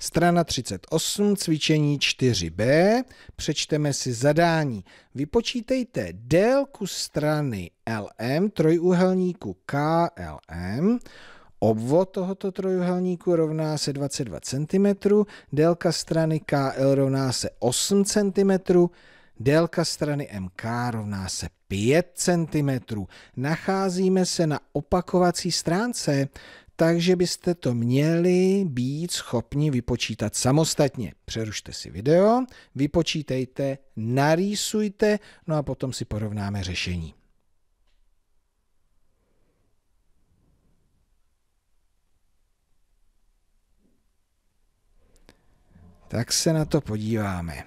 Strana 38, cvičení 4b. Přečteme si zadání. Vypočítejte délku strany LM trojúhelníku KLM. Obvod tohoto trojuhelníku rovná se 22 cm, délka strany KL rovná se 8 cm, délka strany MK rovná se 5 cm. Nacházíme se na opakovací stránce, takže byste to měli být schopni vypočítat samostatně. Přerušte si video, vypočítejte, narýsujte, no a potom si porovnáme řešení. Tak se na to podíváme.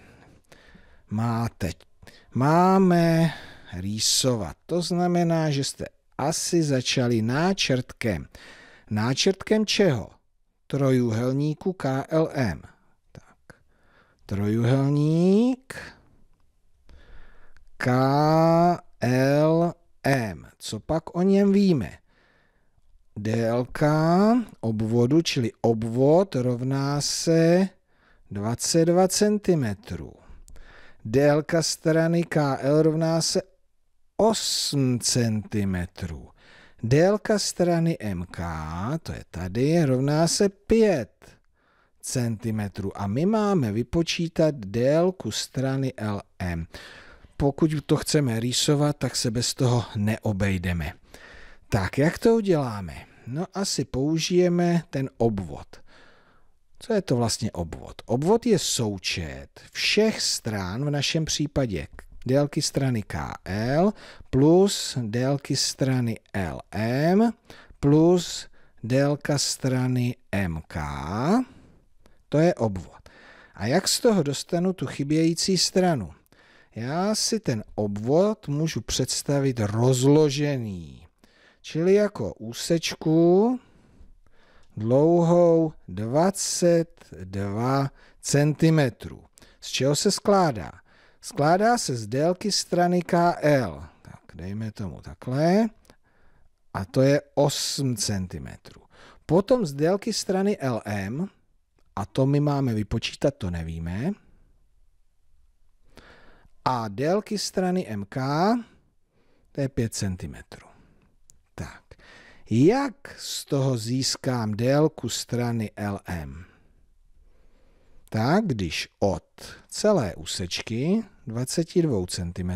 Máte, máme rýsovat. To znamená, že jste asi začali náčrtkem. Náčrtkem čeho? Trojuhelníku KLM. Tak. Trojuhelník KLM. Co pak o něm víme? Délka obvodu, čili obvod rovná se 22 cm. Délka strany KL rovná se 8 cm. Délka strany MK, to je tady, rovná se 5 cm. A my máme vypočítat délku strany LM. Pokud to chceme rýsovat, tak se bez toho neobejdeme. Tak, jak to uděláme? No asi použijeme ten obvod. Co je to vlastně obvod? Obvod je součet všech stran, v našem případě délky strany KL plus délky strany LM plus délka strany MK. To je obvod. A jak z toho dostanu tu chybějící stranu? Já si ten obvod můžu představit rozložený, čili jako úsečku dlouhou 22 cm. Z čeho se skládá? Skládá se z délky strany KL. Tak dejme tomu takhle. A to je 8 cm. Potom z délky strany LM, a to my máme vypočítat, to nevíme. A délky strany MK, to je 5 cm. Tak. Jak z toho získám délku strany LM? Tak, když od celé úsečky 22 cm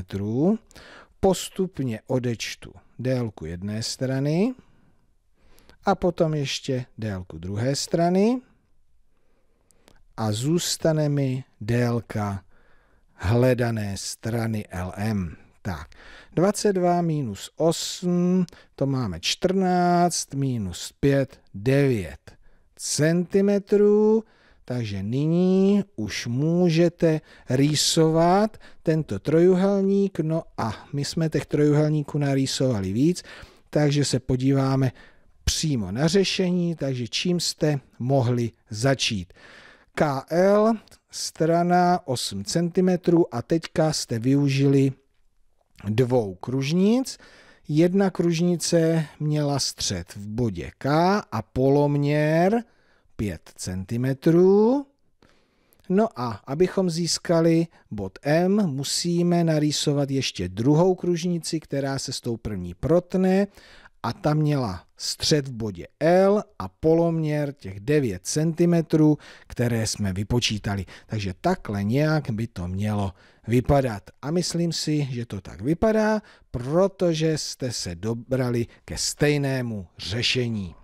postupně odečtu délku jedné strany a potom ještě délku druhé strany a zůstane mi délka hledané strany LM. Tak, 22 minus 8, to máme 14, minus 5, 9 centimetrů, takže nyní už můžete rýsovat tento trojuhelník, no a my jsme těch trojuhelníků narýsovali víc, takže se podíváme přímo na řešení, takže čím jste mohli začít. KL, strana 8 cm a teďka jste využili dvou kružnic. Jedna kružnice měla střed v bodě K a poloměr 5 cm. No a abychom získali bod M, musíme narýsovat ještě druhou kružnici, která se s tou první protne a ta měla střed v bodě L a poloměr těch 9 cm, které jsme vypočítali. Takže takhle nějak by to mělo vypadat. A myslím si, že to tak vypadá, protože jste se dobrali ke stejnému řešení.